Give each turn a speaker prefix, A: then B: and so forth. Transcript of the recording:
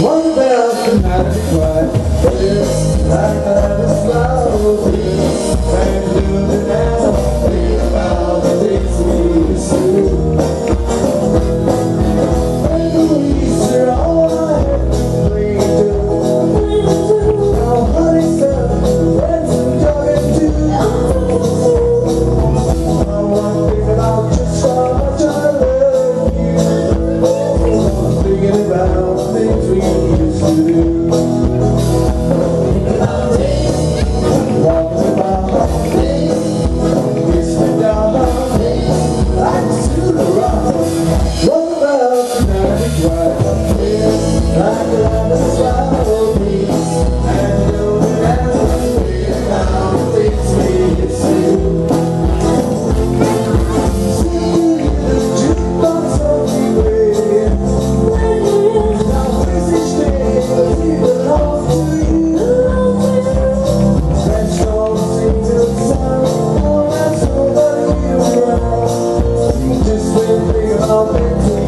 A: What about the magic word? This, that, Lord.